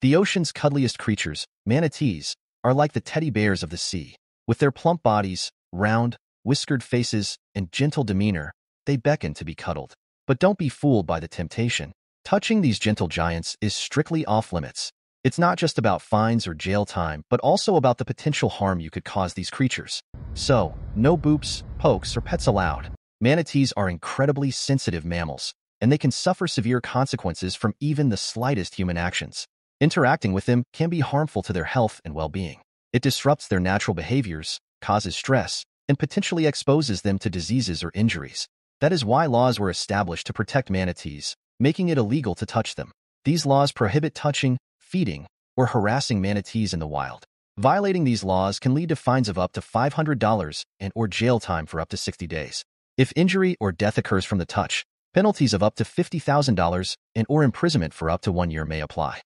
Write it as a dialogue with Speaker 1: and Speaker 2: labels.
Speaker 1: The ocean's cuddliest creatures, manatees, are like the teddy bears of the sea. With their plump bodies, round, whiskered faces, and gentle demeanor, they beckon to be cuddled. But don't be fooled by the temptation. Touching these gentle giants is strictly off-limits. It's not just about fines or jail time, but also about the potential harm you could cause these creatures. So, no boops, pokes, or pets allowed. Manatees are incredibly sensitive mammals, and they can suffer severe consequences from even the slightest human actions. Interacting with them can be harmful to their health and well-being. It disrupts their natural behaviors, causes stress, and potentially exposes them to diseases or injuries. That is why laws were established to protect manatees, making it illegal to touch them. These laws prohibit touching, feeding, or harassing manatees in the wild. Violating these laws can lead to fines of up to $500 and or jail time for up to 60 days. If injury or death occurs from the touch, penalties of up to $50,000 and or imprisonment for up to one year may apply.